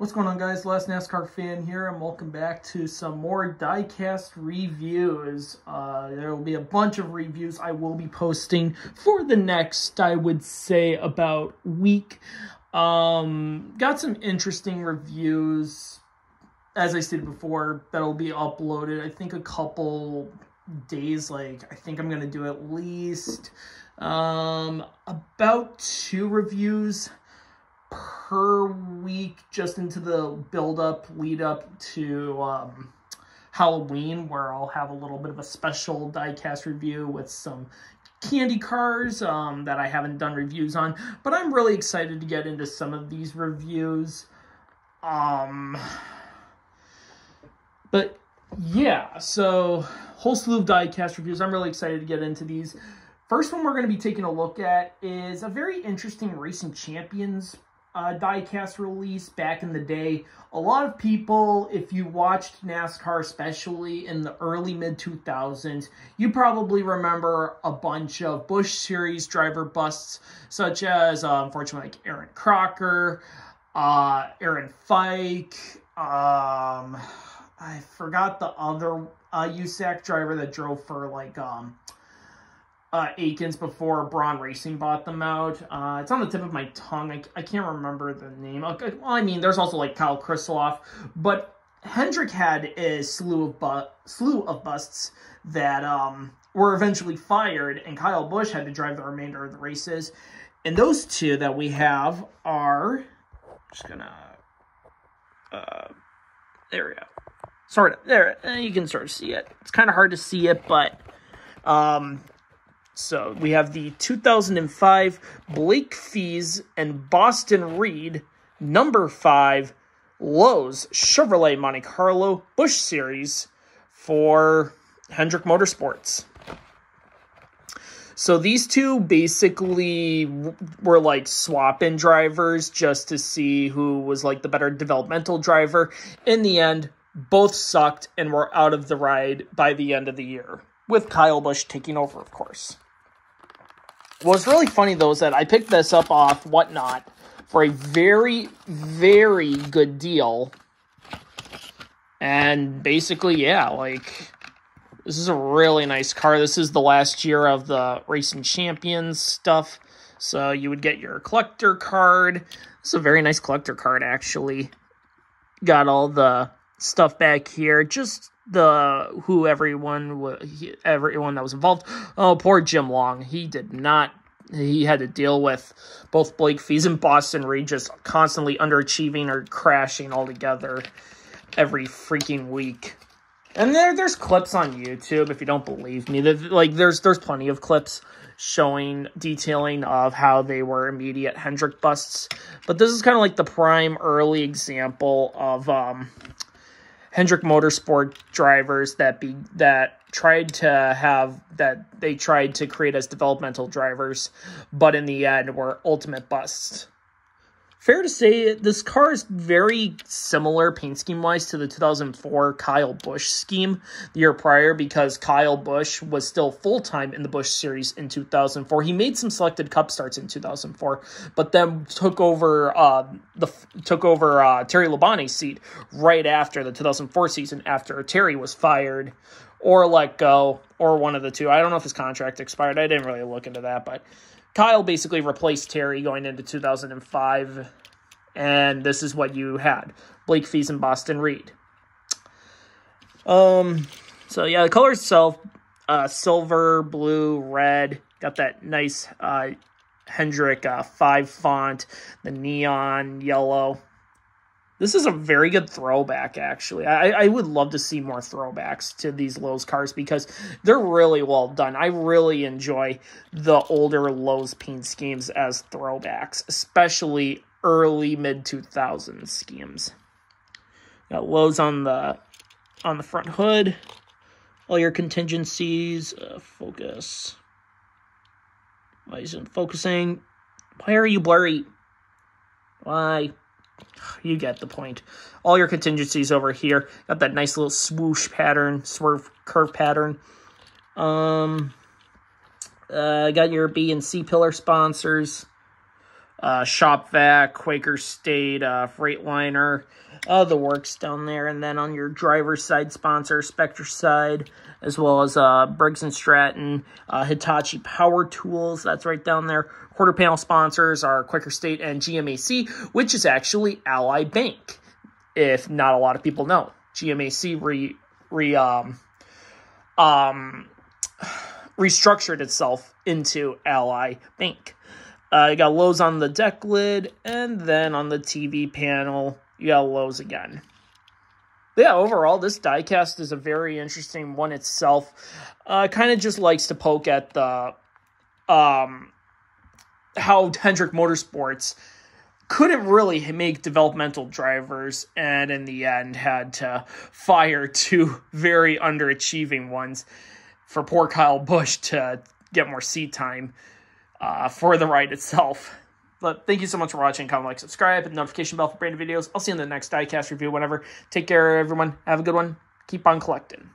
What's going on guys? Last NASCAR fan here and welcome back to some more diecast reviews. Uh, there will be a bunch of reviews I will be posting for the next, I would say, about week. Um, got some interesting reviews, as I stated before, that'll be uploaded. I think a couple days, like I think I'm going to do at least um, about two reviews per week just into the build up lead up to um, Halloween where I'll have a little bit of a special diecast review with some candy cars um, that I haven't done reviews on. But I'm really excited to get into some of these reviews. Um but yeah so whole slew of diecast reviews. I'm really excited to get into these. First one we're going to be taking a look at is a very interesting Racing Champions uh, diecast release back in the day. A lot of people, if you watched NASCAR, especially in the early mid 2000s, you probably remember a bunch of Busch Series driver busts, such as, uh, unfortunately, like Erin Crocker, uh, Aaron Fike, um, I forgot the other uh, USAC driver that drove for like um, uh, Akins before Braun Racing bought them out. Uh, it's on the tip of my tongue. I, I can't remember the name. Well, I mean, there's also like Kyle Krisiloff, but Hendrick had a slew of bu- slew of busts that um, were eventually fired, and Kyle Busch had to drive the remainder of the races. And those two that we have are I'm just gonna uh, there we go. Sort of there. Eh, you can sort of see it. It's kind of hard to see it, but um, so we have the 2005 Blake Feese and Boston Reid number five Lowe's Chevrolet Monte Carlo Busch Series for Hendrick Motorsports. So these two basically were like swapping drivers just to see who was like the better developmental driver. In the end, both sucked and were out of the ride by the end of the year, with Kyle Busch taking over, of course. What's really funny though is that I picked this up off Whatnot for a very, very good deal. And basically, yeah, like this is a really nice car. This is the last year of the Racing Champions stuff. So you would get your collector card. It's a very nice collector card, actually. Got all the stuff back here. Just the who everyone was everyone that was involved. Oh, poor Jim Long. He did not. He had to deal with both Blake Feese and Boston Reid just constantly underachieving or crashing altogether every freaking week. And there, there's clips on YouTube if you don't believe me. That like there's there's plenty of clips showing detailing of how they were immediate Hendrick busts. But this is kind of like the prime early example of um, Hendrick Motorsport drivers that be that tried to have that they tried to create as developmental drivers, but in the end were ultimate busts fair to say this car is very similar paint scheme wise to the 2004 Kyle Busch scheme the year prior because Kyle Busch was still full time in the Busch series in 2004. He made some selected Cup starts in 2004, but then took over uh, the took over uh, Terry Labonte's seat right after the 2004 season after Terry was fired or let go or one of the two. I don't know if his contract expired. I didn't really look into that, but Kyle basically replaced Terry going into 2005, and this is what you had Blake Feese and Boston Reid. Um, so yeah, the color itself, uh, silver, blue, red, got that nice uh, Hendrick uh, 5 font, the neon yellow. This is a very good throwback, actually. I, I would love to see more throwbacks to these Lowe's cars because they're really well done. I really enjoy the older Lowe's paint schemes as throwbacks, especially early mid 2000s schemes. Got Lowe's on the on the front hood. All your contingencies. Uh, focus. Why isn't focusing? Why are you blurry? Why? You get the point. All your contingencies over here. Got that nice little swoosh pattern, swerve curve pattern. Um, uh, got your B and C pillar sponsors. Uh, Shop Vac, Quaker State, uh, Freightliner, uh, the works down there. And then on your driver's side sponsor, Spectre side, as well as uh, Briggs & Stratton, uh, Hitachi Power Tools, that's right down there. Quarter panel sponsors are Quaker State and GMAC, which is actually Ally Bank, if not a lot of people know. GMAC re, re um, um, restructured itself into Ally Bank. Uh, you got Lowe's on the deck lid, and then on the TV panel, you got Lowe's again. But yeah, overall, this diecast is a very interesting one itself. Uh, kind of just likes to poke at the um, how Hendrick Motorsports couldn't really make developmental drivers, and in the end had to fire two very underachieving ones for poor Kyle Busch to get more seat time uh, for the ride itself. But thank you so much for watching. Comment, like, subscribe, hit the notification bell for brand new videos. I'll see you in the next diecast review whenever. Take care, everyone. Have a good one. Keep on collecting.